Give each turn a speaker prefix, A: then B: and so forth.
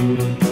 A: Música